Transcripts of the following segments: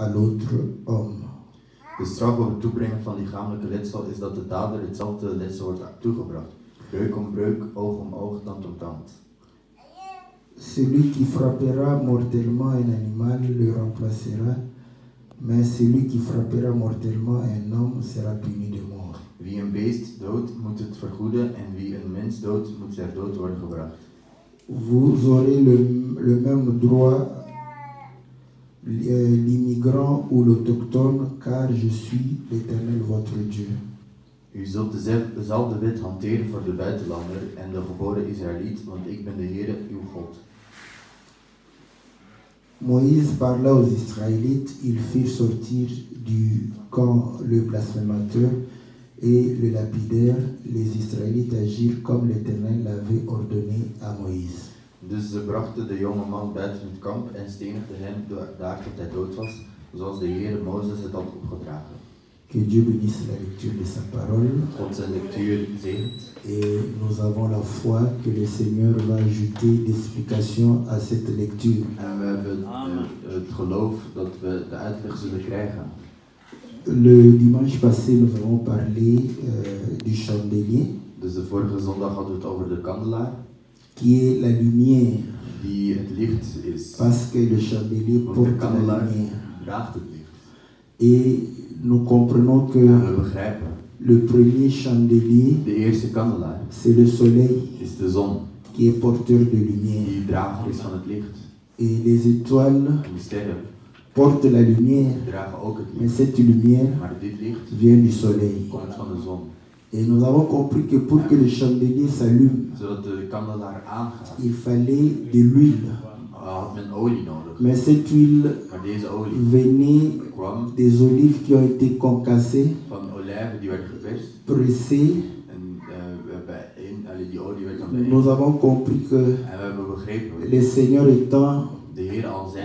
à l'autre homme. De straf op het toebrengen van lichamelijke letsel is dat de dader hetzelfde letsel wordt toegebracht. Breuk om breuk, oog om oog, tand om tand. Celui qui frappera mortellement un animal le remplacera, mais celui qui frappera mortellement un homme sera puni de mort. Wie een beest doodt, moet het vergoeden, en wie een mens doodt, moet ter dood worden gebracht. Vous aurez le, le même droit, l'immigrant ou l'autochtone, car je suis l'Éternel votre Dieu. U zult dezelfde, wet hanteren voor de buitenlander en de geboren Israëliet, want ik ben de Heere, uw God. Moïse parla aux Israélites, ils firent sortir du camp le blasphémateur et le lapidaire. Les Israélites agirent comme l'Éternel l'avait ordonné à Moïse. Dus ze brachten de jonge man buiten het kamp en stenigden hem daar tot hij dood was, zoals de Heere Mozes het had opgedragen. Que Dieu bénisse la lecture de sa parole God zijn lectuur zegent. et nous avons la foi que le Seigneur va ajouter d'explications à cette lecture. En we hebben eh, het geloof dat we de uitleg zullen krijgen. Le dimanche passé, nous avons parlé euh, du chandelier Dus de vorige zondag hadden we het over de kandelaar, qui est la lumière die het licht is. parce que le chandelier porte la lumière. draagt het licht. Et nous comprenons que le premier chandelier, c'est le soleil is de zon, qui est porteur de lumière. die drager is van het licht. Et les étoiles portent la lumière, dragen ook het mais cette lumière Maar dit licht vient du soleil. komt van de zon. Et nous avons compris que pour que le chandelier s'allume, il fallait de l'huile. nodig. Mais cette huile venait des olives qui ont été concassées, pressées. Werd dan bijeen. Nous avons compris que le Seigneur étant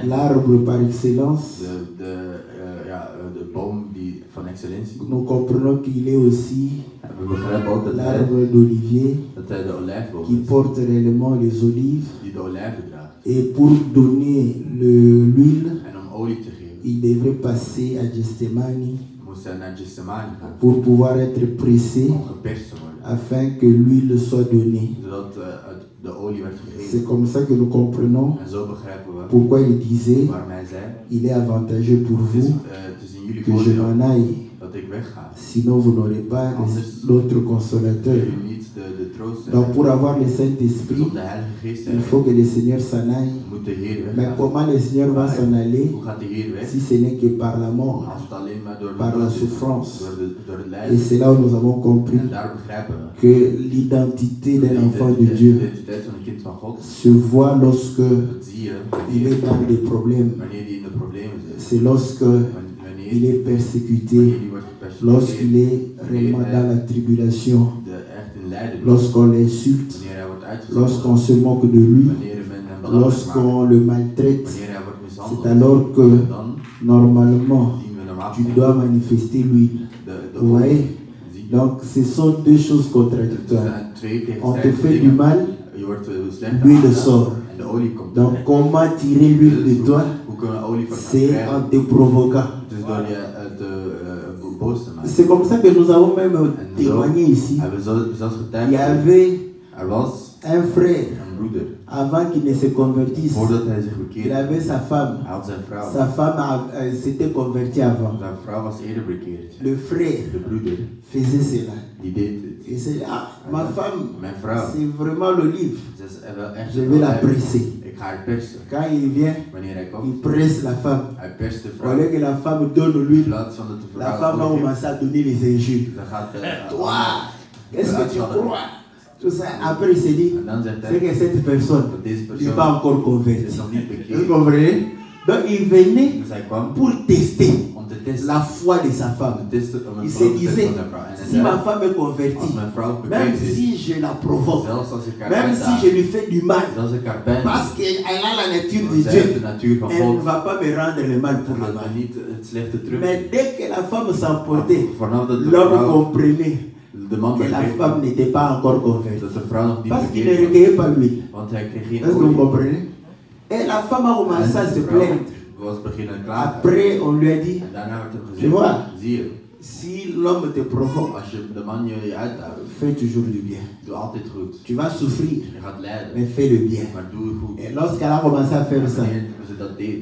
l'arbre par excellence, de, de, ja, de boom nous comprenons qu'il est aussi l'arbre d'olivier qui porte réellement les olives. Et pour donner le- l'huile, il devrait passer à Gethsemane gaan pour pouvoir être pressé afin que l'huile soit donnée. C'est comme ça que nous comprenons pourquoi il disait il est avantageux pour vous jullie que je m'en aille, ik wegga. sinon vous n'aurez pas l'autre consolateur. Donc pour avoir le Saint-Esprit, il faut que le Seigneur s'en aille. Mais comment le Seigneur va s'en aller si ce n'est que par la mort, par la souffrance? Et c'est là où nous avons compris que l'identité De d'un enfant de Dieu se voit lorsque je il est dans des problèmes. C'est lorsque il est persécuté, lorsqu'il est réellement dans la tribulation, lorsqu'on l'insulte, lorsqu'on se moque de lui, lorsqu'on le maltraite. C'est alors que normalement tu dois manifester de Vous voyez? Donc ce sont deux choses contradictoires. On te fait du mal, l'huile aangedaan sort. Donc comment tirer l'huile de toi? C'est en te provoquant. C'est comme ça que nous avons même témoigné ici. Il y avait un frère, avant qu'il ne se convertisse, il avait sa femme. Sa femme euh, s'était convertie avant. Le frère faisait cela. Il s'est dit, ah, ma femme, c'est vraiment wel echt Je vais la presser. Quand il vient, il presse la femme. Au lieu que la femme donne de la femme va commencer à donner les injures. gaat de... Toi, qu'est-ce que tu crois? Tout ça. Après, il s'est dit, c'est que cette personne n'est pas encore convertie. Vous comprenez? Donc, il venait pour tester la foi de sa femme. Il se disait, Si ma femme est convertie, même si je la provoque, même si je lui fais du mal, parce qu'elle a la nature de Dieu, elle ne va pas me rendre le mal pour le mal. Mais dès que la femme s'emportait, de l'homme comprenait que la femme n'était pas encore convertie. Parce qu'il ne recueillait pas geen Est-ce que vous comprenez? Et la femme a commencé à se plaindre. Après, on lui a dit, Tu vois? si l'homme te provoque, je uitdaagt, fais toujours du bien. Tu vas souffrir, mais fais le bien. Et lorsqu'elle a commencé à faire ça,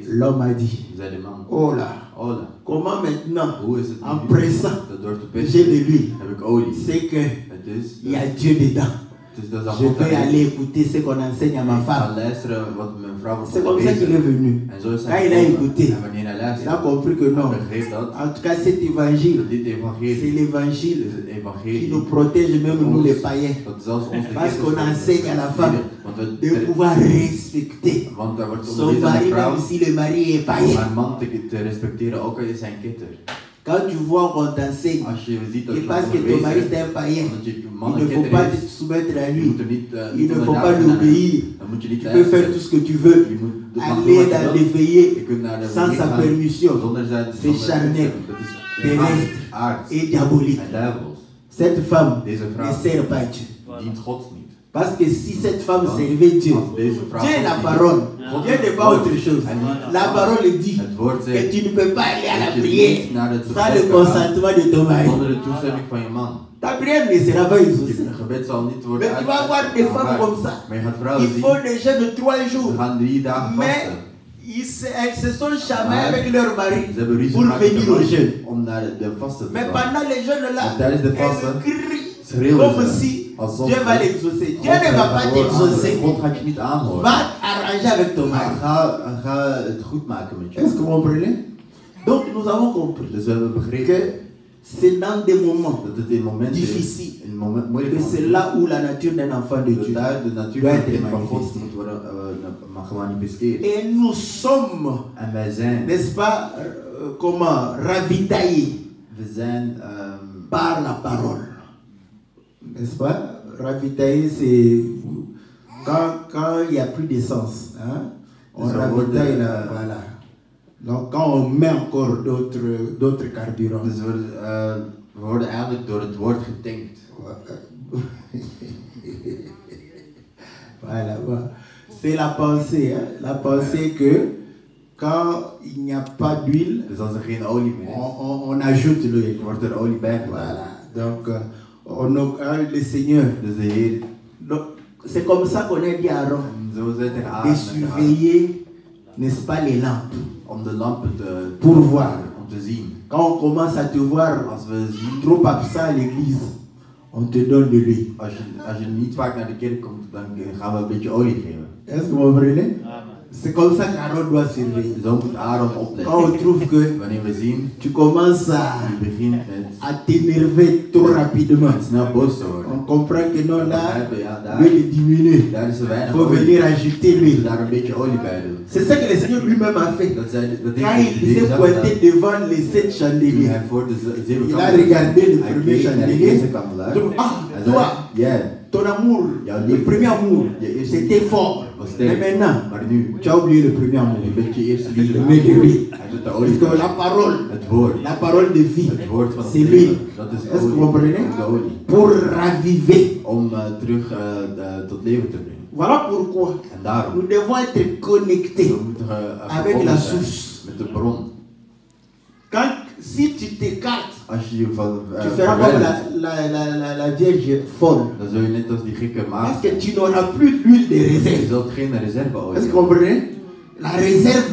l'homme a dit, man, oh là, comment maintenant, en pressant, j'ai de olie. c'est que il y a Dieu dedans. Je vais aller écouter ce qu'on enseigne à ma femme. wordt C'est comme ça qu'il est onderwezen. venu. Quand il a écouté, il a compris que non. En tout cas, cet évangile, c'est l'évangile qui nous protège, même nous les païens, Parce qu'on enseigne à la femme de pouvoir respecter son mari, même si le mari est païen. Quand tu vois qu'on t'enseigne, et parce que ton mari est un païen, il ne faut pas te soumettre à lui. moet er niet, uh, Il ne faut pas zijn lui aan hem. obéir. Dan moet je niet Tu peux faire tout ce que tu veux. Aller dans les veillées sans sa permission. C'est charnel, terrestre aards et diabolique. duivels. Cette femme ne sert pas Dieu. Parce que si cette femme servait Dieu, Dieu est la parole. Dieu n'est pas autre chose. La parole dit que tu ne peux pas aller à la prière sans le consentement de ton mari. Ta prière ne sera pas exaucée. Mais tu vas voir des femmes comme ça. Ils font des jeûnes de trois jours. Mais ils se, elles se sont chamées Maar avec leur mari pour venir au jeûne. Mais pendant les jeûnes là, elles crient schreeuwen comme si Dieu va l'exaucer. Dieu ne va pas t'exaucer. Va arranger avec ton mari. Est-ce que vous comprenez? Donc nous avons compris que c'est dans des moments difficiles que c'est là où la nature d'un enfant de Dieu. doit être uh, gemanifesteerd. Et nous sommes, n'est-ce pas, euh, comment, ravitaillés ehm, par la parole. N'est-ce pas? Ravitailler, c'est quand, quand il n'y a plus d'essence. Hein? On ravitaille, de- la, voilà. Donc quand on met encore d'autres d'autres carburants. dus we, uh, we worden eigenlijk door het woord getankt. Voilà, voilà. C'est la pensée, hein? la pensée que quand il n'y a pas d'huile, Dus als er geen olie meer on, is, on- on ajoute l'huile. wordt er olie bij gedaan. Voilà. Donc, euh, on a, hein, le Seigneur. Donc, c'est comme ça qu'on a dit à Aaron de surveiller, n'est-ce pas, les lampes. Pour voir. Quand on commence à te voir trop absent à l'église, on te donne de l'huile. als je, als je niet vaak naar de kerk komt, dan gaan we een beetje olie geven. Est-ce que vous comprenez? C'est comme ça qu'Aaron doit moet Aaron Quand on trouve que tu commences à, à t'énerver trop rapidement, on comprend que non, là, l'huile is er Il faut venir ajouter l'huile. C'est ça que le Seigneur lui-même a fait. Quand il s'est pointé devant les sept chandeliers, il a regardé le premier chandelier. Donc, ah, toi, ton amour, le premier amour, c'était fort. Mais maintenant, tu as oublié le premier amour. de Parce que la parole, la parole de vie, c'est is Est-ce que vous comprenez? Pour raviver. Voilà pourquoi nous devons être connectés we moeten uh, avec la source. Quand, si tu t'écartes, Als je je van uh, tu feras comme la, la, la, la, Vierge folle. Parce que tu n'auras plus d'huile de réserve. Est-ce que vous comprenez? La réserve,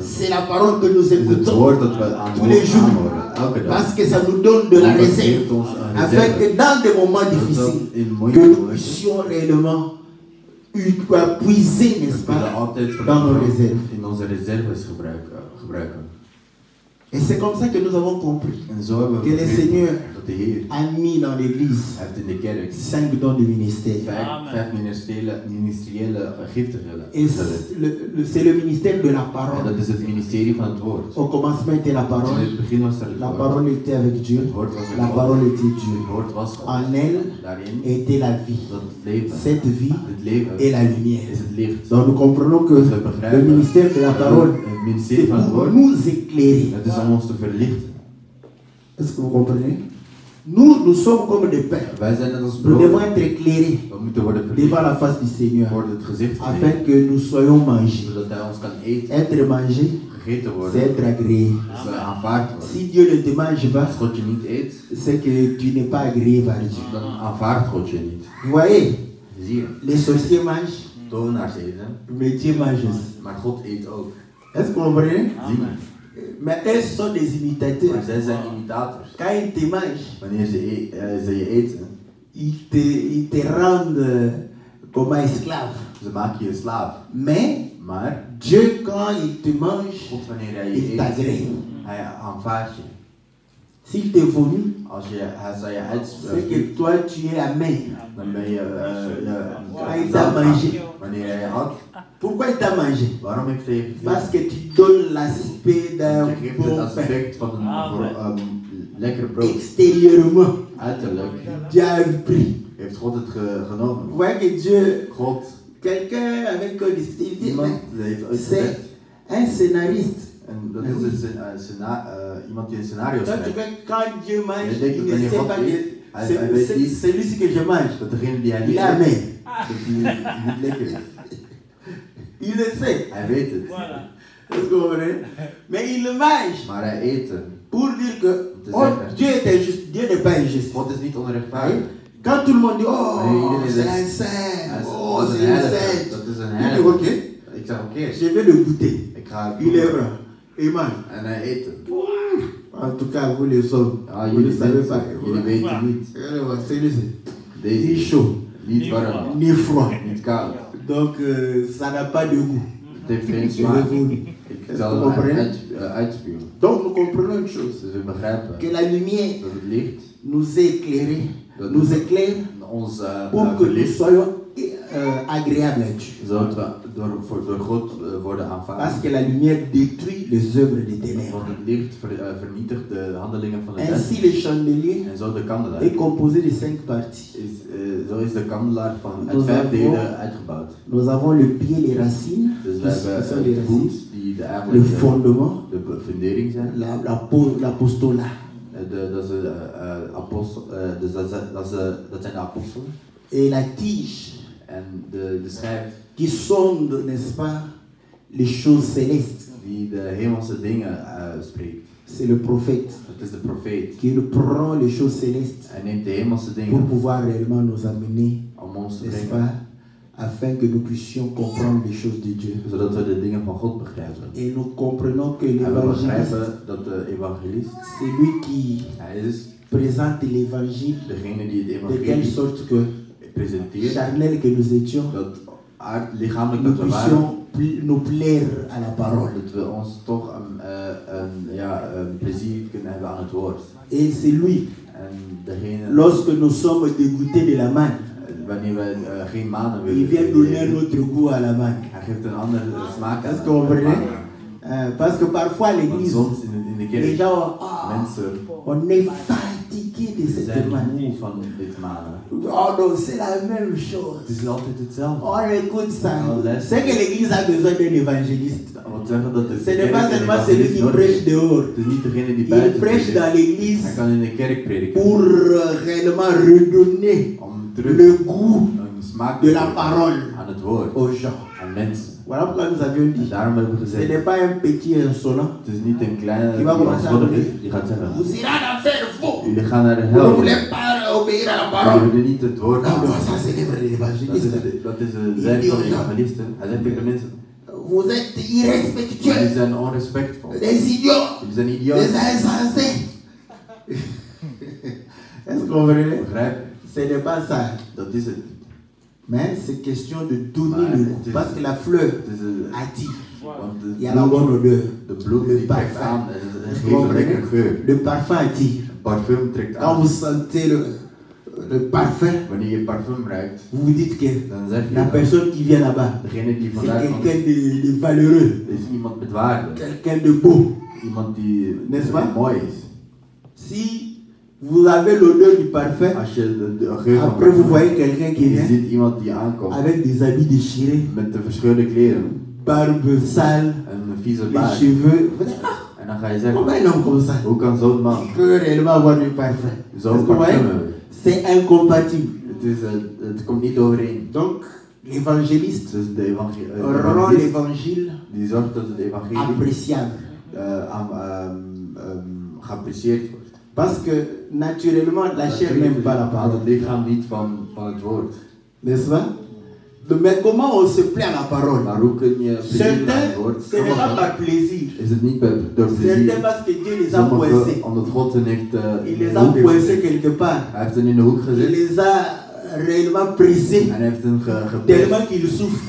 c'est la parole que nous écoutons. Tous les jours. dag. Parce que ça nous donne de la réserve. Afin que dans des moments difficiles, que nous puissions réellement puiser, n'est-ce pas, dans nos réserves. in onze reserves gebruiken. gebruiken. Et c'est comme ça que nous avons compris que le Seigneur dat de Heer a mis dans l'Église cinq dons du ministère. Et c'est le, ministère de la parole. Au commencement était la parole. La parole était avec Dieu. La parole était Dieu. En elle était la vie. Cette vie est la lumière. Donc nous comprenons que le ministère de la parole, c'est pour nous éclairer. Est-ce que vous comprenez? Nous, nous sommes comme des pères. Nous devons être éclairés devant la face du Seigneur afin que nous soyons mangés. Être mangé, c'est être agréé. Si Dieu ne te mange pas, c'est que tu n'es pas agréé par Dieu. Vous voyez, les sorciers mangent, mais Dieu mange aussi. Est-ce que vous comprenez? Mais ce sont des imitateurs. maar zij zijn imitators. Quand ils te mangent, Wanneer ze, e- eh, ze je eten, ils te, ils te rendent euh, comme un esclave. ze maken je slaaf. Mais Maar Dieu, quand il te mange, God, wanneer hij je il eet, t'agrée. hij aanvaardt je. S'il te vomit, Als je, hij zou je c'est que toi tu es amer. dan ben je, eh, Quand il t'a mangé. Wanneer hij je had, Pourquoi il t'a mangé gegeven? Parce que tu donnes l'aspect d'un bon pain. lekker brood. Extérieurement, Dieu a pris. Vous voyez que Dieu, quelqu'un avec ooit c'est un scénariste. en dat is een scena- scena- iemand die een scenario Quand, tu schrijft. vois, quand Dieu mange, Je denkt il dat ne sait pas que hij, c'est- lui que je mange. dat degene die hij Il niet est amer. eet, dat die niet lekker is. Il le sait. Hij weet het, Voilà. Est-ce que vous comprenez? Mais il le mange maar hij eet het. pour dire que oh. Dieu est injuste. Dieu n'est pas injuste. God is niet Voyez onrechtvaardig. Quand tout le monde dit Oh, c'est un saint. Is- Oh, c'est un saint. Dat is een heilige. Ok, Ik zeg oké, je vais le goûter. ik ga het Il est proeven. blanc. Il mange. En hij eet het. En tout cas, vous les hommes, Ah, vous ne savez pas. jullie weten niet. Deze ni is chaud, niet warm, ni froid. niet koud. Donc, euh, ça n'a pas de goût. Uitspuwen. Donc, nous comprenons une chose. Que la lumière nous éclaire, nous éclaire pour que nous soyons euh, agréables à Dieu. Parce que la lumière détruit les œuvres des ténèbres. Ainsi, le chandelier est composé de cinq parties. Is, zo is de kandelaar van uit Nous avons- delen uitgebouwd. Nous avons le pied, les racines, Dus qui we sont hebben les het racines, voet, die de le eigenlijk de, fondement, de fundering zijn. la, la, po- l'apostolat. Eh, De, dat, is, eh, eh, apostel, eh, dus dat, zijn- dat, is, eh, dat zijn de apostelen. et la tige En de, de schijf qui sonde, n'est-ce pas, les choses célestes. die de hemelse dingen eh, spreekt. C'est le prophète qui prend les choses célestes pour pouvoir réellement nous amener, n'est-ce pas, afin que nous puissions comprendre les choses de Dieu. Et nous comprenons que l'évangéliste, c'est lui qui présente l'évangile de telle sorte que, charnel que nous étions, lichamelijk nous dat we waren, puissions pl- nous plaire à la parole. dat we ons toch een, een, ja, een plezier kunnen hebben aan het woord. Et c'est lui, En degene, lorsque nous sommes dégoûtés de la manne, wanneer we geen manen il vient donner un autre goût à la manne. hij geeft een andere smaak Est-ce aan que vous comprenez manen. Euh, Parce que parfois l'église, les gens, ah, mensen on est fatigué de cette manen. Oh non, c'est la même chose. On écoute ça. Oh, C'est que l'église a besoin d'un évangéliste. Ce n'est pas seulement celui qui prêche dehors. Il prêche dans l'église pour euh, réellement redonner le goût de la parole aux gens. Voilà pourquoi nous avions dit, ce n'est pas un petit insolent. die va commencer à gaat zeggen, Vous irez en enfer, de Vous ne voulez pas obéir à la parole. ça c'est l'œuvre de l'évangéliste. Vous êtes irrespectueux, des idiots, des insensés. Est-ce que vous comprenez? Ce n'est pas ça. Mais c'est question de donner le goût. Parce que la fleur want de Il y a la bonne odeur. Le parfum. geur. Le parfum attire. Parfum trekt Quand vous sentez le, le parfum, vous vous dites que la personne qui vient là-bas, c'est quelqu'un de, de valeureux, quelqu'un de beau. N'est-ce pas? Si vous avez l'odeur du parfum, van après vous voyez quelqu'un qui vient avec des habits déchirés, kleren barbe sale, les cheveux. Ah, comment un homme comme ça? Man peut réellement avoir du parfum? C'est incompatible. Overeen. Donc, L'évangéliste eh, rend l'évangile zorgt dat het evangelie appréciable. Parce que naturellement, la chair n'aime pas la parole. N'est-ce pas? Mais comment on se plaît à la parole? Certains, ce n'est pas par plaisir. Certains parce que Dieu les a coincés. eh, Il les a coincés quelque part. Il les a réellement gepest. Tellement qu'ils souffrent.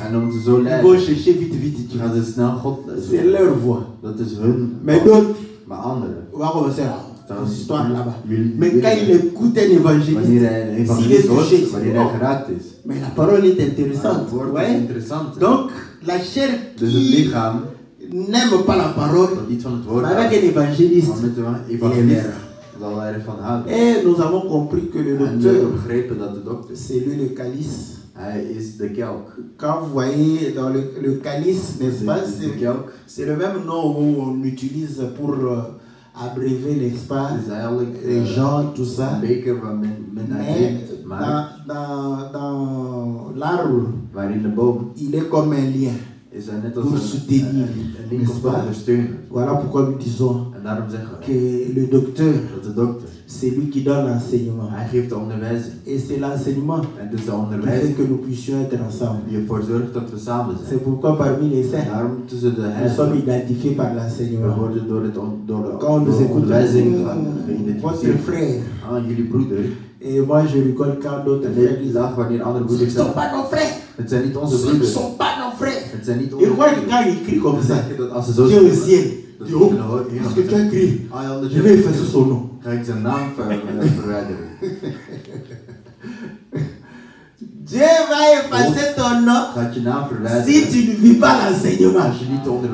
Ils vont chercher vite, vite Dieu. C'est leur hun. Mais d'autres, on va commencer là. Dans cette histoire là-bas. Jullie Mais quand il écoute un évangéliste, s'il est touché, mais la parole est intéressante. Ouais. Donc, la chair qui n'aime pas la parole, avec un évangéliste. Et nous avons compris que le docteur, c'est lui le calice. kelk. Quand vous voyez dans le, le calice, n'est-ce pas, c'est le même nom où on utilise pour euh, abréver, n'est-ce pas, eigenlijk les eh, gens, tout ça. Mais dans, dans, dans l'arbre, il est comme un lien. Pour soutenir, link n'est-ce pas? Voilà pourquoi nous disons we que le docteur, c'est lui qui donne l'enseignement. Et c'est l'enseignement En het is de qui fait onderwijzing que nous puissions être ensemble. C'est pourquoi parmi les saints, nous sommes identifiés par l'enseignement. Quand on nous écoute, votre frère. Ah. Et moi je rigole quand d'autres frères sont pas nos frères. Ce ne sont pas nos frères. Et quand ils crient comme ça, zo Dieu au ciel, Dieu, parce que tu as crié, Ah je vais effacer son nom. Naam ver, eh, verwijderen. Dieu va effacer ton nom si tu ne vis pas l'enseignement.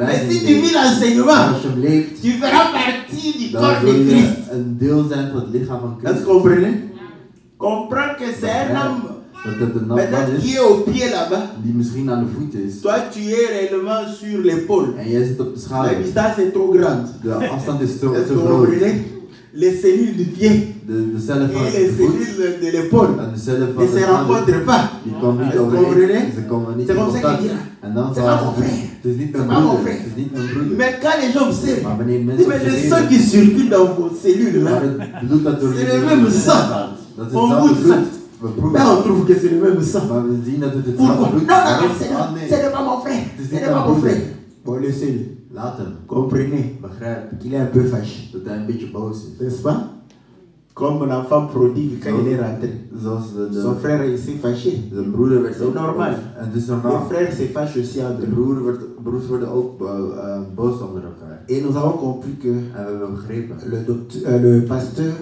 Mais si tu vis l'enseignement, tu feras partie du corps de Christ. Est-ce que vous comprenez? Comprends que c'est un homme, peut-être qui est au pied là-bas. Toi, tu es réellement sur l'épaule. La distance est trop grande. Est-ce que vous comprenez? Les cellules du pied cellen van et les cellules de l'épaule van ne se rencontrent pas. vous comprenez? C'est comme ça qu'il dit. C'est pas mon frère. C'est pas mon frère. Mais quand les gens observent, mais le sang qui circule dans vos cellules là, C'est le même sang. On goûte. We mais on trouve que c'est le même sang. Het Pourquoi? Non, non, non, c'est Ah, pas mon frère. Het is Ce niet n'est pas mon frère. Bon, laissez-le. Comprenez qu'il est un peu fâché. N'est-ce pas Comme l'enfant prodigue quand il est rentré. Son frère s'est fâché. C'est normal. boos. En het is Les normaal. frères se fâchent aussi entre. Et nous avons compris que le, docteur, euh, le pasteur,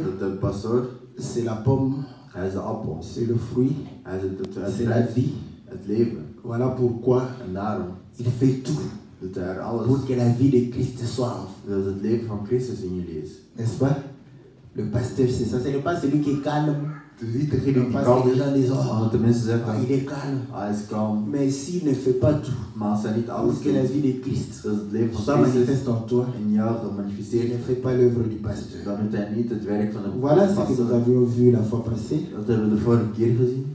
c'est la pomme, c'est le fruit, c'est la vie. Voilà pourquoi il fait tout hij er alles pour que la vie de Christ soit, dat het leven van Christus in jullie is. n'est-ce pas? Le pasteur, c'est ça. Ce n'est pas celui qui est calme. Is niet degene die kalm is, omdat de mensen ah, zeggen, il est calme. hij is kalm. Mais s'il ne fait pas tout Maar als hij niet alles que la vie de Christ zoals het leven van Christus manifeste en toi, in jou il gemanifesteerd ne is, fait pas l'œuvre du pasteur. dan doet hij niet het werk van een Voilà ce que nous avions vu la fois passée. Dat hebben we de vorige keer gezien.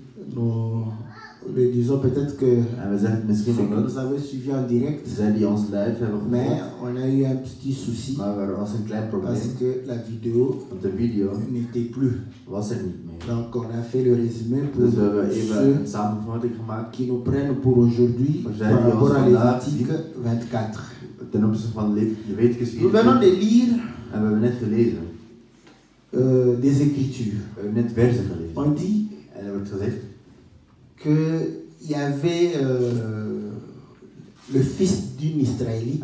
Le disons peut-être que omdat nous avons suivi en direct, hebben mais on a eu un petit souci parce que la vidéo n'était plus. Donc on a fait le résumé pour ceux qui nous prennent pour aujourd'hui par rapport à Lévitique 24. ten opzichte van Le- Leviticus Nous venons 24. de lire net gelezen. euh, des Écritures. Gelezen. On dit En er wordt gezegd qu'il y avait euh, le fils d'une Israélite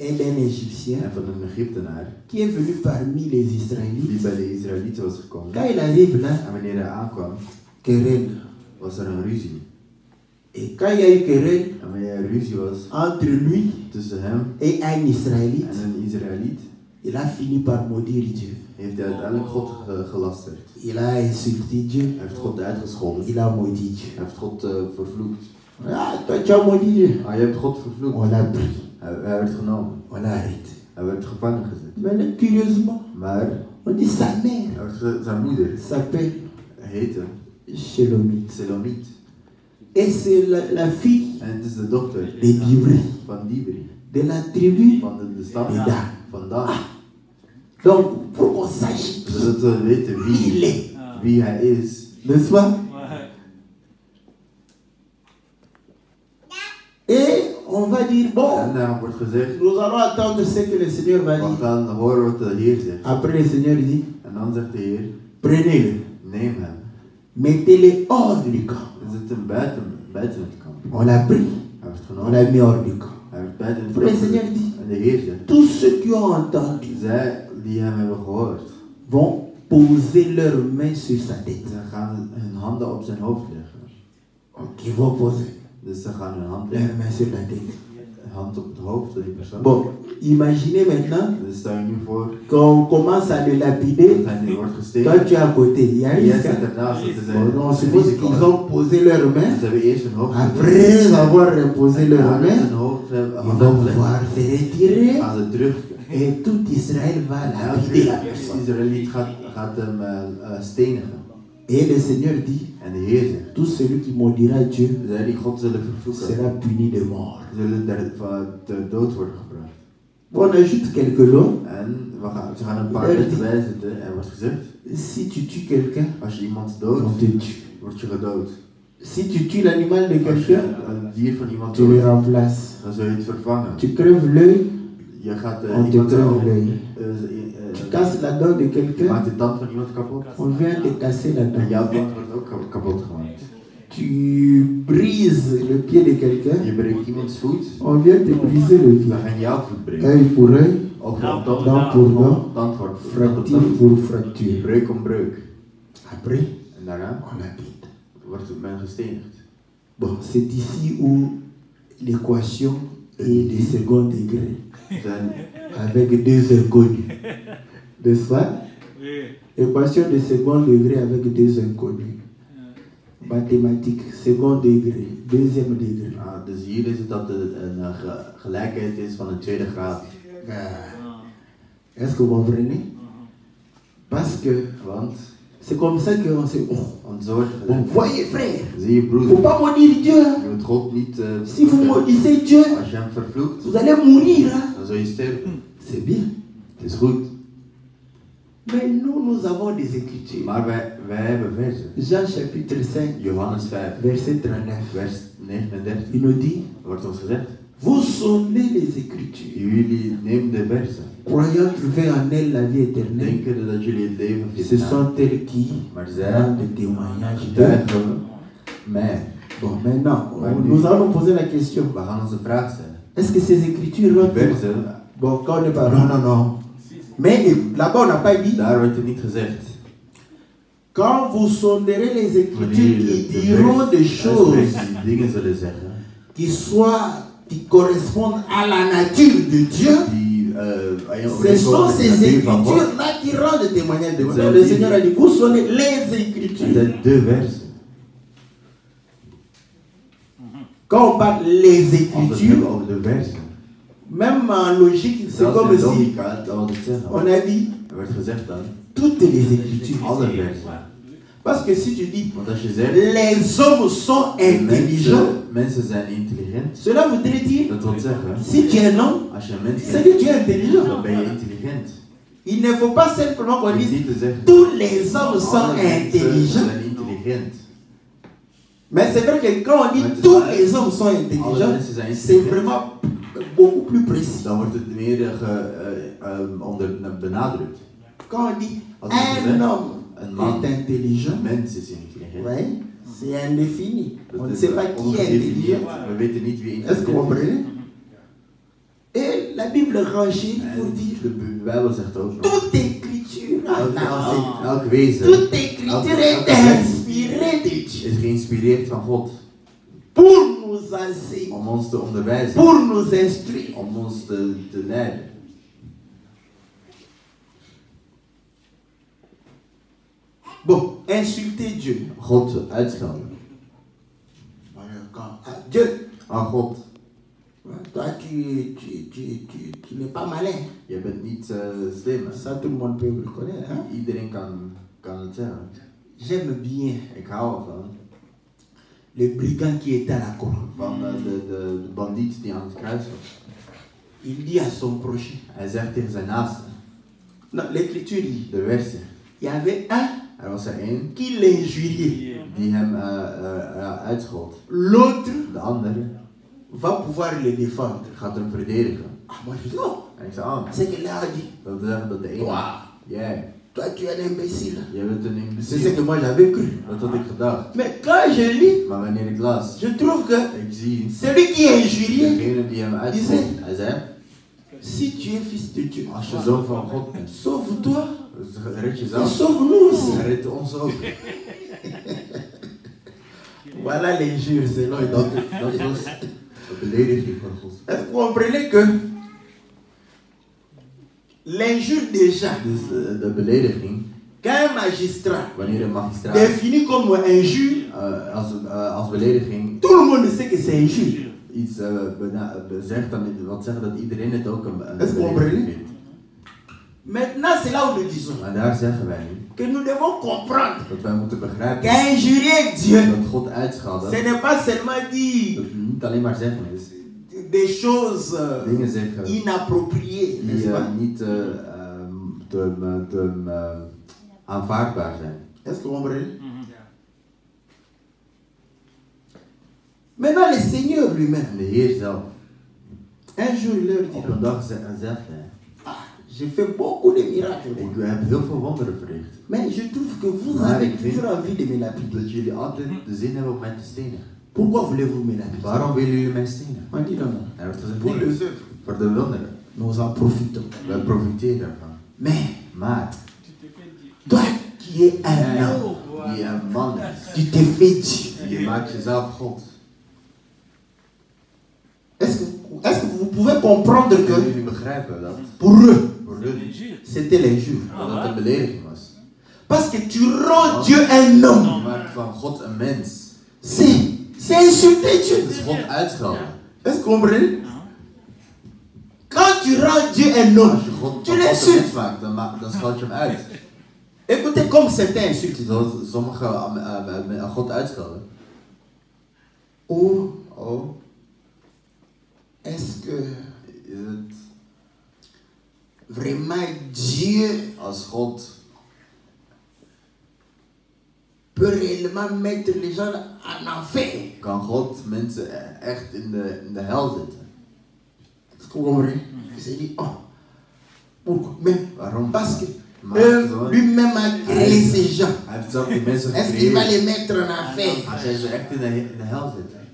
et d'un Égyptien qui est venu parmi les Israélites. Quand il arrive là, querelle. er. Et quand il y a eu querelle er entre lui et un Israélite, il a fini par maudire Dieu. heeft hij uiteindelijk God ge- gelasterd. Il a insulté Dieu. Hij heeft God uitgescholden. Il a maudit Dieu. Hij heeft God eh, vervloekt. Ah, toi tu as maudit Dieu. Ah, je hebt God vervloekt. On l'a pris, Hij, hij werd genomen. on l'a arrêté. Hij werd gevangen gezet. Mais curieusement, Maar on dit sa mère hij werd zijn moeder s'appelle heette Shelomit. Selomit. Et c'est la, la fille En het is de dochter de Dibri, van Dibri, de la tribu van de, de van Dan. Donc, pour qu'on sache qui il est, wie is. n'est-ce pas? Ouais. Et on va dire, bon, nous allons attendre ce que le Seigneur va dire. Après, le Seigneur dit, En dan zegt de Heer, prenez-le, neem hem. mettez-le hors du camp. On l'a pris, on l'a mis hors du camp. Après, le. Seigneur dit, tous ceux qui ont entendu vont poser leurs mains sur sa tête. ze gaan hun handen op zijn hoofd leggen. Donc, ils vont poser Dus ze gaan hun hand leurs leggen, mains sur la tête. hand op het hoofd van die persoon. Bon, imaginez maintenant Dus stel je nu voor qu'on commence à le dat lapider. hij nu wordt Toi, gestegen. tu es à côté. Il y a risque. hein? on suppose risico. qu'ils ont posé leurs mains. Dus ze hebben eerst hun hoofd Après avoir reposé leurs mains, hun hoofd hebben ils handen vont opgelegd, pouvoir se retirer. gaan ze terug. Et tout Israël va la personne. Israëliet gaat, gaat hem uh, stenigen. Et le Seigneur dit, En de Heer zegt, tout celui qui maudira Dieu zij die God zullen vervloeken, sera puni de mort. zullen de dood worden gebracht. On ajoute quelques lots. En we gaan, ze gaan een paar die- bijzetten. Er wordt gezegd, Si tu tues quelqu'un, als je iemand doodt, word je gedood. Si tu tues l'animal de je quelqu'un, tu le remplaces. dan zul je het vervangen. Tu crèves l'œil, Je gaat uh, on te uh, l'œil. uh, Tu casses la dent de quelqu'un, maakt de tand van iemand kapot. on vient te casser la En dent. jouw tand wordt ook kap- kapot gemaakt. Tu brises le pied de quelqu'un, Je breekt iemands voet, on vient te briser le pied. dan gaan jouw voet breken. Œil pour œil, dent pour dent, tand fracture pour fracture. breuk om breuk. Après, En daarna on lapide. wordt men gestenigd. Bon, c'est ici où l'équation est de second degré, avec deux inconnus. N'est-ce pas? Oui. Équation de second degré avec deux inconnus. Mathématiques, second degré, deuxième degré. Ah, dus hier is het dat het een ge- gelijkheid is van de tweede graad. Est-ce que vous comprenez? Mhm. Parce que Want, c'est comme ça qu'on se... Oh, bon, gezegd. voyez frère, Zie je il ne faut broeder, pas maudire Dieu. je moet God niet eh, Si vous maudissez Dieu, vous allez mourir. hein. Sterven. C'est bien. Is goed. Mais nous, nous avons des écritures. Maar wij, wij hebben versen. Jean chapitre 5, Johannes 5, verset 39. vers 39. Il nous dit, wordt ons gezegd, vous sondez les écritures, jullie de croyant trouver en elles la vie éternelle. Denken dat jullie het leven Ce sont elles qui Maar zij rendent témoignage getuigen mij. Bon, maintenant, mais- nous allons poser la question. We gaan onze vraag stellen. Est-ce que ces écritures versen, Bon, quand on pas... Non, non, non. Mais là-bas, on n'a pas dit. Quand vous sonderez les écritures, ils diront des choses qui soient, qui correspondent à la nature de Dieu. Die uh, Ce sont ces écritures-là qui rendent témoignage de un Le. Seigneur a dit, vous sonnez les écritures. zijn de versen. Quand on parle les écritures, même en logique, c'est comme si on a dit toutes les écritures. Parce que si tu dis les hommes sont intelligents, cela voudrait dire zeggen, si tu es un homme, mens c'est que tu es intelligent. Il ne faut pas simplement qu'on dise tous les hommes sont intelligents. Mais c'est vrai que quand on dit tous les hommes sont intelligents, zijn c'est vraiment beaucoup plus précis. Dan wordt het meer eh, um, onder, benadrukt. Quand on dit un homme een man, est intelligent, mens is intelligent. ouais, c'est indéfini. On ne sait pas qui est intelligent. We weten niet wie Est-ce que vous comprenez? Et la Bible ranchérit pour dire de Bijbel zegt ook nog. toute écriture, ah, Elk, là, elk, c'est- elk wezen toute écriture elke- est is geïnspireerd van God. pour nous enseigner, Om ons te onderwijzen. pour nous instruire. Om ons te, te leiden. Bon, insulter Dieu. God uitschelden. Dieu, Ah God, toi tu, tu, tu, tu, tu n'es pas malin. je bent niet eh, slim. Ça tout le monde peut le connaître. Hein? Iedereen kan, kan het zeggen. J'aime bien ervan. le brigand qui était à la cour. eh, de, de. Il dit à son prochain. Non, l'écriture dit, il y avait un was er één qui l'injuriait. eh, uitschold. L'autre va pouvoir le défendre. Ah, moi je dis, c'est que là a dit, toi, tu es un imbécile. C'est ce que moi j'avais cru. Mais quand je lis, je trouve que celui qui est injurié, zei, si tu es fils de Dieu, bent, sauve-toi. Sauve-nous aussi. Voilà les que vous comprenez que l'injure déjà, Dus de, de belediging, qu'un magistrat? Wanneer een magistraat définit comme injure, eh, als, eh, als belediging. Tout le monde sait que c'est injure. iets be- zegt, dan wil zeggen dat iedereen het ook een, een belediging vindt. Maintenant, c'est là où nous disons Maar daar zeggen wij nu que nous devons comprendre dat wij moeten begrijpen qu'injurier Dieu, dat God uitschelden, ce n'est pas seulement dire dat niet alleen maar zeggen is, des choses euh, inappropriées, n'est-ce pas? niet te, te, aanvaardbaar zijn. Est-ce que vous comprenez? Maintenant, le Seigneur lui-même, un jour, il leur dit hij, Ah, J'ai fait beaucoup de miracles. moi. ik heb heel veel wonderen verricht. Mais je trouve que vous avez toujours envie de me lapider. Dat jullie altijd de zin hebben om mij te stenen. Pourquoi voulez-vous me lapider Waarom willen jullie mij stenen? On dit non, non. Wordt gezegd, Pour nee, les œuvres, voor de wonderen. nous en profitons. Wij profiteren ervan. Mais Maar, toi qui es un jij homme, die een man is, tu te fais Dieu. je maakt jezelf God. Est-ce que, est-ce que vous pouvez comprendre que jullie begrijpen dat pour eux, voor c'était l'injure dat het een belediging was? Parce que tu rends Dieu un homme. Je maakt van God een mens. C'est, c'est insulter Dieu. Het is God uitschelden. Est-ce que vous comprenez Quand tu rends Dieu un homme, Als je God, tu van God een l'insultes. mens maakt, dan, ma- dan scheld je hem uit. Écoutez comme certains insultent. Zoals sommigen uh, uh, God uitschelden. Ou Oh, est-ce que is het vraiment Dieu als God peut réellement mettre les gens en enfer kan God mensen e- echt in de, in de hel zetten? Vous comprenez Il s'est dit, oh, pourquoi Mais Waarom? parce que euh, lui-même a créé ces gens. Est-ce qu'il va les mettre en enfer? Zitten.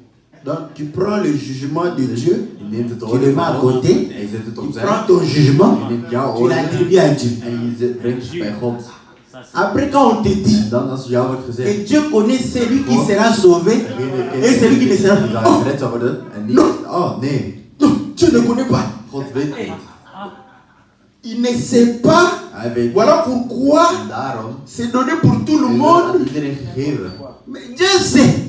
Donc tu prends le jugement de Dieu, tu le mets à côté, tu prends ton jugement, tu l'attribues à Dieu. Après quand on te dit que Dieu connaît celui qui sera sauvé degene et celui qui ne sera pas. Oh, non, Dieu ne connaît pas. Il ne sait pas. Voilà pourquoi c'est donné pour tout le monde. Mais Dieu sait.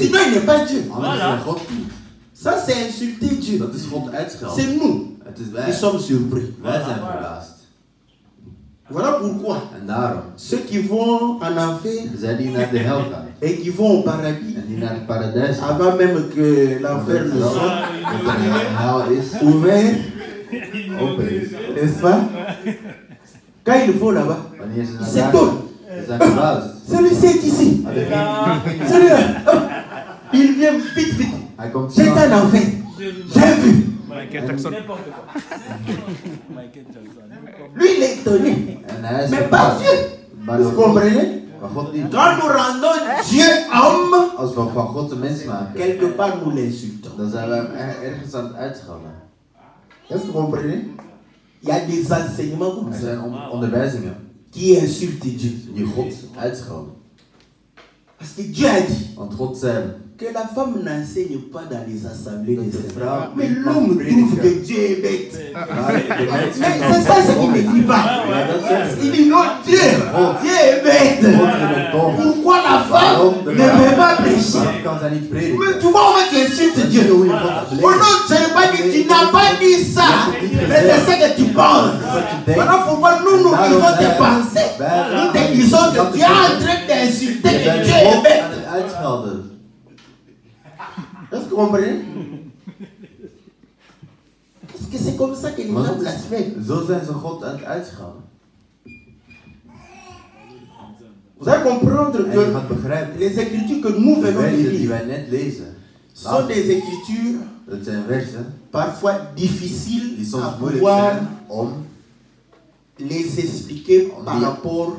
Sinon, il n'est pas Dieu. Niet. Ça, c'est insulter Dieu. C'est nous wij. sommes surpris. Voilà pourquoi ceux qui vont en enfer et qui vont au paradis, avant même que l'enfer ne soit er ouvert, n'est-ce pas? Quand ils vont là-bas, zijn verbaasd. Celui-ci est ici. Celui-là. Il vient vite, vite. C'est un enfer. J'ai vu. Michael Jackson. Michael Jackson. Lui, il est étonné. En hij is Mais pas verbaasd. Dieu. Maar Vous door God- comprenez maar God niet. Quand nous rendons Dieu homme, Als we van God de mens maken, quelque part nous l'insultons. dan zijn we hem er- ergens aan het uitschelden. Est-ce que vous comprenez Il y a des enseignements comme Er ça zijn on- onderwijzingen qui insultent Dieu. Parce que Dieu a dit God zei, que la femme n'enseigne pas dans les assemblées des vrouw Mais l'homme trouve que. Dieu est bête. mens Mais c'est ça ce qu'il ne dit pas. Il dit non, Dieu, Dieu est bête. Pourquoi la femme ne peut pas prêcher? Mais tu vois comment tu insultes Dieu. Oh non, je n'ai pas dit, tu n'as pas dit ça. Mais c'est ce que tu penses. Voilà pourquoi nous, nous disons tes pensées. Nous te disons que tu es en train d'insulter Je que Dieu est bête. Est-ce que vous comprenez? Parce que c'est comme ça que les gens blasphèment. zo zijn ze God aan het. Vous allez comprendre En je que les écritures que nous venons de lire sont des écritures versen parfois difficiles à pouvoir les expliquer par rapport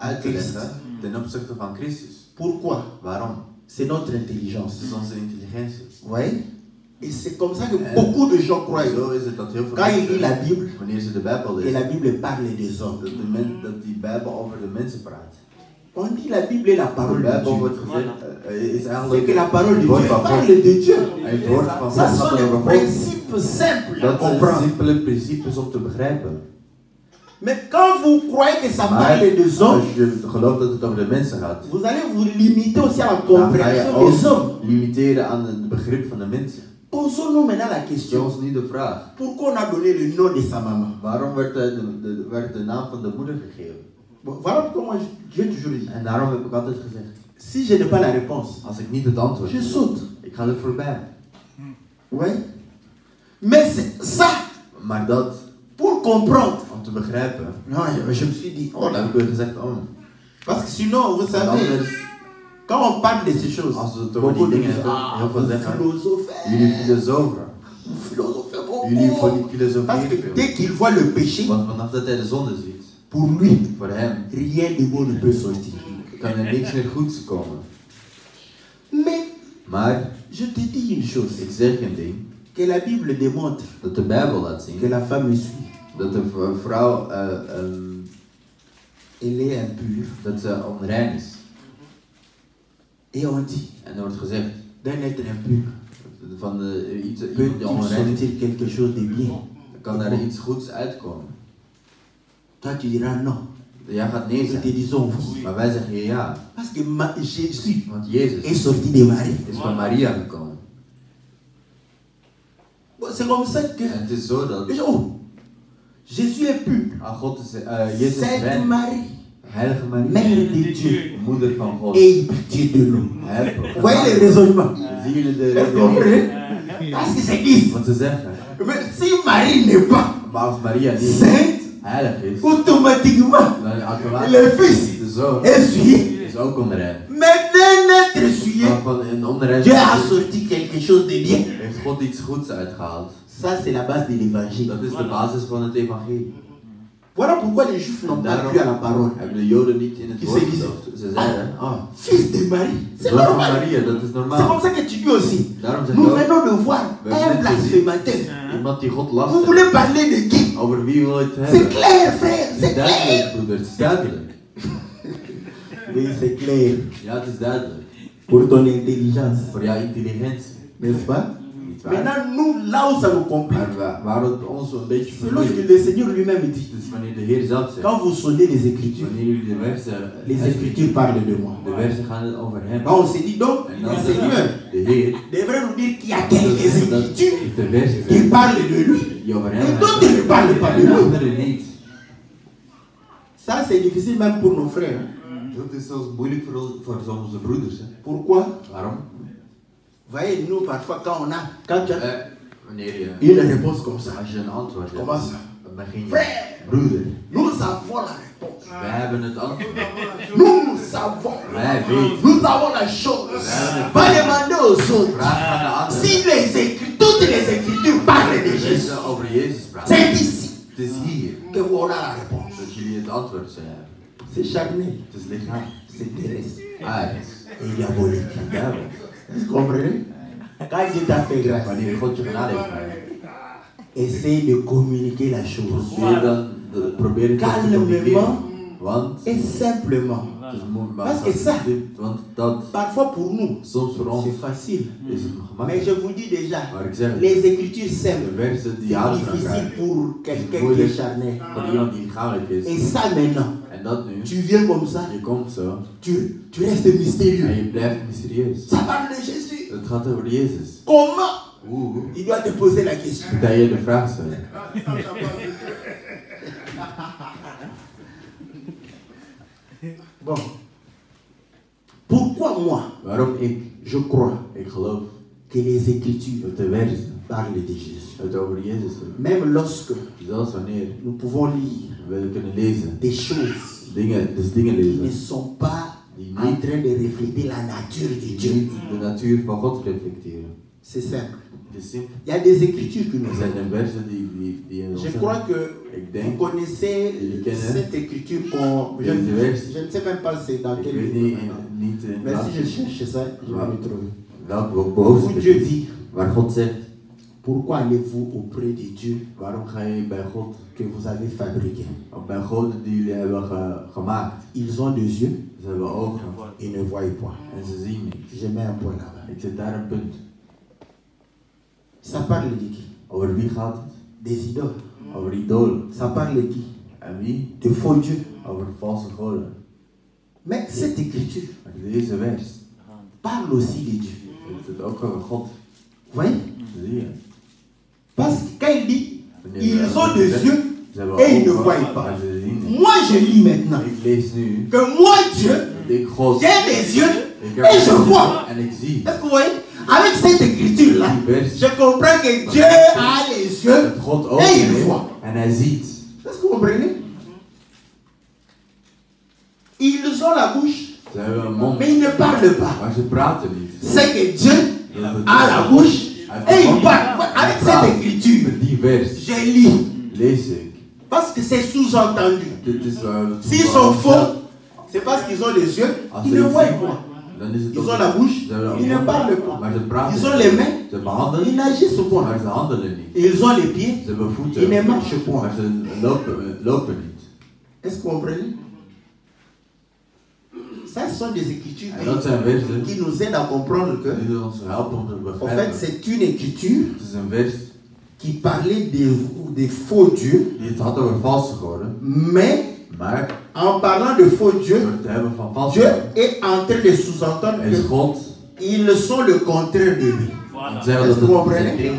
à Christ. Ten opzichte van Christus. Pourquoi? Waarom? C'est notre intelligence. Onze intelligentie. Vous voyez Et c'est comme ça que En beaucoup de gens croient. Quand ils lisent la Bible, que la Bible parle des hommes. On dit la Bible est la parole de Dieu. eh, C'est que la parole de Dieu parle de Dieu. En Ça sont des principes simples à comprendre. simpele principes om te begrijpen. Mais quand vous croyez que ça Maar parle des hommes, vous allez vous limiter aussi à la compréhension des hommes. ook limiteren aan het begrip van de mensen. Posons-nous maintenant la question. ons nu de vraag, Pourquoi on a donné le nom de sa maman? Waarom werd de, de, werd de naam van de moeder gegeven? Voilà pourquoi moi je- j'ai toujours dit. En daarom heb ik altijd gezegd, Si je n'ai pas la réponse, als ik niet het antwoord je saute. ik ga er voorbij. Oui. Mais c'est ça, Maar dat, pour comprendre. Te begrijpen, Non, je, me suis dit, oh là. ik gezegd, oh, Parce que sinon, vous savez, anders, quand on parle de ces choses, als we het over die dingen hebben, ah, heel veel vous zeggen, philosophez, jullie filosofen, vous philosophez jullie beaucoup. filosoferen Parce que veel. dès qu'il voit le péché, Want vanaf dat hij de zonde ziet, pour lui, voor hem, rien de bon ne peut sortir. kan er niks meer goeds komen. Mais Maar, je te dis une chose, ik zeg een ding, que la Bible démontre dat de Bijbel laat que la femme est suie, dat de vrouw, eh, ehm, elle est impure. dat ze onrein is. On dit, En er wordt gezegd, d'un être impur, van de, iets, iemand die onrein is, quelque chose de bien kan daar iets goeds uitkomen. Toi, tu diras non. Jij gaat nee zeggen, maar wij zeggen ja. Parce que ma- Jésus Want Jezus est sorti de Marie. is van Maria gekomen. Bon, C'est comme ça que. En het is zo dat, Oh, Jésus est pur. ah, God is, eh, Jezus is Sainte. Marie, Heilige Maria, Mère de Dieu, moeder van God. aie pitié de nous. Voyez le raisonnement Zien jullie de Parce que c'est dit. Wat ze zeggen. Mais si Marie n'est pas Maar als Maria niet sainte, heilig is, automatiquement, le Fils de zoon est suivi. is ook onrein. Mais d'un être suivi, Maar van een onrein Dieu a sorti quelque chose de bien. heeft God iets goeds uitgehaald. Ça, c'est la base de l'évangile. Evangelie. Voilà pourquoi les Juifs n'ont pas cru à la parole. Qui se disent. Ze zeiden, ah, fils de Marie. C'est van normal. C'est comme ça que tu dis aussi. Nous venons de voir un blasphémateur. Vous voulez parler de qui? Het C'est clair, frère, c'est clair. Oui, c'est clair. Pour ton intelligence, Voor jouw intelligentie. n'est-ce pas? Maintenant, nous, là où ça nous complique, ons een beetje c'est lorsque le Seigneur lui-même dit quand vous sondez les Écritures, les Écritures parlent de moi. hem. Là, on se dit donc, le Seigneur devrait nous dire qu'il y a quelques Écritures qui parlent de lui. Et d'autres ne parlent pas de lui. Ça, c'est difficile même pour nos frères. Broeders. Hè. Pourquoi? Voyez, nous, parfois, quand on a, quand tu as wanneer je, une réponse comme ça, Comment ça? Frère. nous avons la réponse. Nous, nous savons. Nous avons la chose. Va demander aux autres. Si les écritures, toutes les écritures parlent de Jésus, c'est ici que vous aurez la réponse. C'est lichaam. c'est terrestre Aard. et diabolique. Vous comprenez? Quand Dieu t'a fait grâce, essaye de communiquer la chose. Calmement. Et simplement. Parce que ça- Parfois pour nous, c'est facile. Mais je vous dis déjà, les écritures die c'est difficile pour quelqu'un qui est charnel. Et ça maintenant, tu viens comme ça, tu, tu restes mystérieux. Ça parle de Jésus. Comment Il doit te poser la question. moet hij je de vraag stellen? Bon. Pourquoi moi, Waarom ik? je crois Ik geloof que les Écritures parlent de Jésus? het over Jezus hebben. Même lorsque Zelfs wanneer nous pouvons lire we kunnen lezen, des choses dingen, dus dingen qui ne sont pas en train de refléter la nature de die Dieu. de natuur van God reflecteren. C'est simple. Il y a des écritures que nous avons. Je crois que vous connaissez cette écriture qu'on. Je, je ne sais même pas c'est dans quel livre Mais si je cherche ça, je vais le trouver. Où Dieu dit Pourquoi allez-vous auprès de Dieu? Que vous avez fabriqué. Gemaakt? Ils ont des yeux et ne voient niet. Je mets un point là-bas. Ik zet daar een punt. Ça parle de qui? Over? Des idoles. Over. Ça parle de qui? De faux dieux. Over. Mais cette écriture parle aussi de Dieu. Vous voyez? Je? Parce que quand il dit ils ont des yeux et ils ne voient pas. Moi je lis maintenant que moi Dieu, j'ai des yeux et je vois. Est-ce que vous voyez? Avec cette écriture là, die vers je comprends que Dieu a les yeux. Et il voit. Est-ce que vous comprenez? Ils ont la bouche, mais ils ne parlent pas. C'est que Dieu a la bouche Hij et il parle. Avec cette écriture, je lis. Parce que c'est sous-entendu. S'ils sont faux, c'est parce qu'ils ont les yeux, Als ils ne voient pas. Ils ont la bouche, ils ne parlent pas. Ils ont les mains, ils n'agissent niet. Ils ont les pieds, ils ne marchent lopen niet. Est-ce que vous comprenez? Ça, ce sont des écritures qui nous aident à comprendre que, en fait, c'est une écriture qui parlait des, des faux dieux, mais en parlant de faux dieux, Dieu est en train de sous-entendre qu'ils sont le contraire de lui. Est-ce que vous comprenez?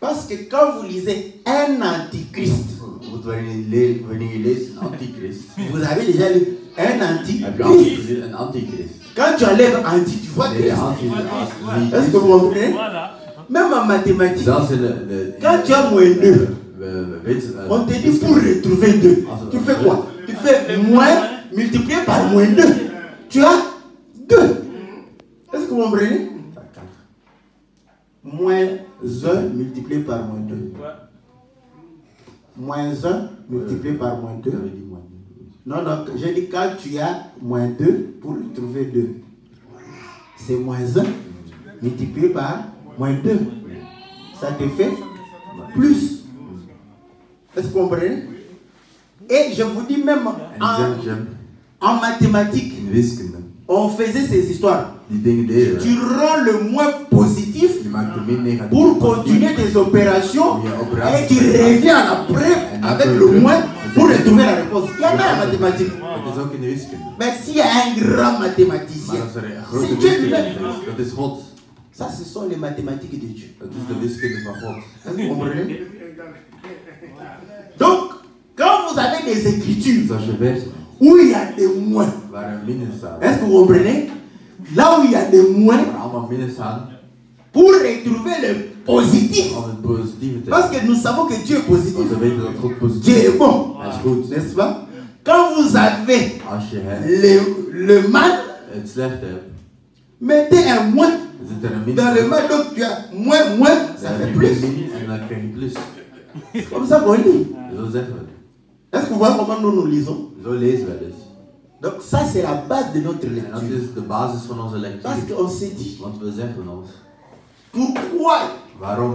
Parce que quand vous lisez un antichrist, vous, avez déjà lu un antichrist. Quand tu enlèves anti, tu vois Christ. Est-ce que vous comprenez? Même en mathématiques, quand tu as moins 2, on te dit pour retrouver deux. Tu fais quoi? Tu fais moins multiplié par moins deux. Tu as deux. Est-ce que vous comprenez? Moins 1 multiplié par moins 2. Ouais. Moins 1 multiplié par moins 2. J'avais dit moins deux. Non, non, j'ai dit quand tu as moins 2 pour retrouver 2. C'est moins 1 multiplié par moins 2. Ça te fait plus. Est-ce que vous comprenez? Et je vous dis même En mathématiques, on faisait ces histoires. deden Tu rends le moins positif pour continuer tes opérations et tu reviens après avec le moins pour retrouver la réponse. Il y en a in de wiskunde. Mais s'il y a un grand mathématicien, c'est Dieu lui-même. God. Ça, ce sont les mathématiques de Dieu. Vous comprenez? Donc, quand vous avez des écritures où il y a des moins, est-ce que vous comprenez? Là où il y a des moins, pour retrouver le positif. Parce que nous savons que Dieu est positif. Dieu est bon, n'est-ce pas? Quand vous avez het, le, le mal, hebt, mettez un moins. Dans le mal. Donc tu as moins, moins, ça fait plus. C'est comme ça qu'on lit. Est-ce que vous voyez comment nous nous lisons? Donc ça, c'est la base de notre lecture. Parce qu'on s'est dit, pourquoi?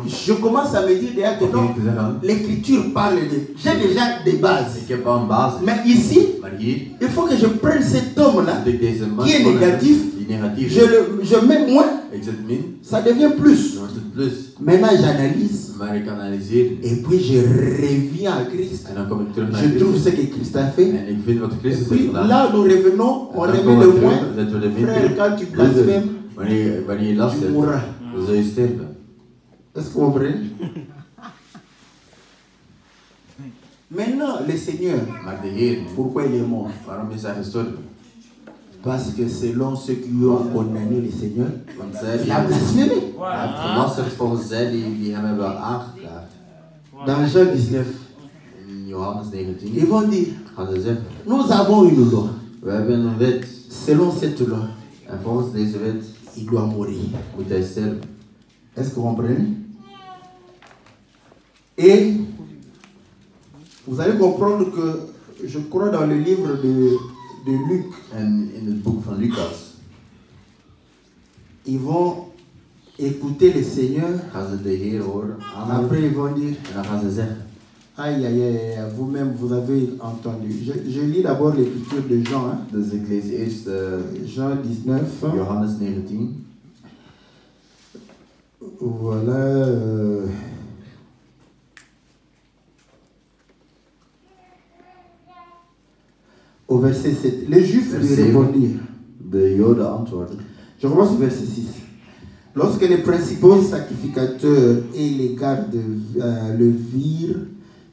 Je commence à me dire déjà que non, l'écriture parle de... J'ai déjà des bases. Mais ici, il faut que je prenne cet homme-là, Qui est pakken, négatif. je, le, je mets moins, ça devient plus. Maintenant, j'analyse. Et puis, je reviens à Christ. Je trouve ce que Christ a fait. Et puis, là, nous revenons, on remet le moins. Frère, quand tu blasphèmes, tu mourras. Est-ce que vous comprenez? Maintenant, le Seigneur, pourquoi il est mort waarom is hij gestorven? Parce que selon ceux qui ont condamné le Seigneur, il a blasphémé. aangeklaagd. Dans Jean 19, In Johannes ils 19 vont dire, nous avons une loi. wet. Selon cette loi, il doit mourir. Est-ce que vous comprenez? Et vous allez comprendre que, je crois dans le livre de, de Luc, En in boek van Lucas ils vont écouter le Seigneur. Après, ils vont dire, aïe, aïe, aïe, vous-même, vous avez entendu. Je, je lis d'abord l'écriture de Jean, hein. eerst eh, Jean 19. Johannes 19. Voilà. euh, au verset 7. Les Juifs lui répondirent. De. Je commence au verset 6. Lorsque les principaux sacrificateurs et les gardes euh, le virent,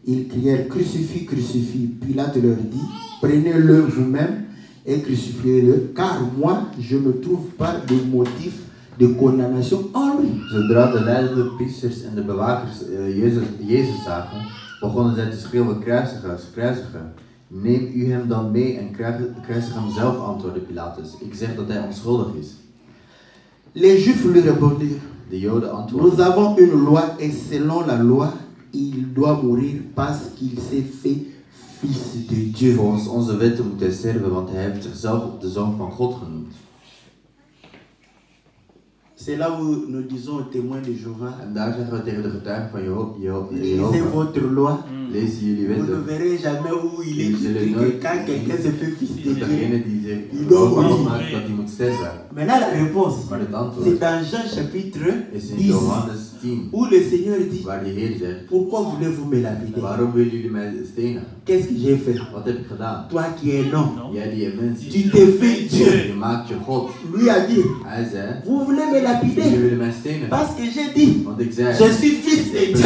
ils crièrent Crucifie, crucifie. Pilate leur dit Prenez-le vous-même et crucifiez-le, car moi, je ne trouve pas de motif de condamnation en lui. Zodra de leidende priesters en de bewakers eh, Jezus, Jezus zagen, begonnen zij te schreeuwen, kruisigen, kruisigen. Neem u hem dan mee en kruis- kruisig hem zelf, antwoordde Pilatus. Ik zeg dat hij onschuldig is. Les Juifs lui répondirent De Joden Nous antwoordden, avons une loi et selon la loi, il doit mourir parce qu'il s'est fait fils de Dieu. volgens onze wetten moet hij sterven, want hij heeft zichzelf de Zoon van God genoemd. C'est là où nous disons aux témoins de Jéhovah. Lisez votre loi. jullie Vous ne verrez jamais où il est. Écrit que quand quelqu'un se fait fils de Dieu. Il doit mourir. Maintenant, la réponse, c'est dans Jean chapitre is in 10, Johannes 10, où le Seigneur dit Pourquoi voulez-vous me lapider? Qu'est-ce que j'ai fait? Toi qui es non, tu t'es fait Dieu. Lui a dit Vous voulez me lapider? Parce que j'ai dit Je suis fils de Dieu.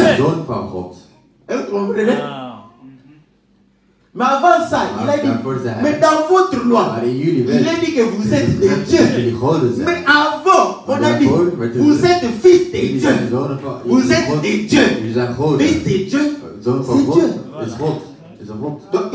Hein, vous comprenez Ah. Mais avant ça, il a dit Mais dans votre loi, il a dit que vous êtes des dieux. Mais avant, on a dit er Vous êtes fils de Jullie zijn Dieu. zonen van Vous êtes des dieux. Fils de Dieu. Zoon van C'est Dieu. Donc,